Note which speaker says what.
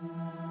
Speaker 1: Música